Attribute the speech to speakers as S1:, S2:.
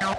S1: Wow.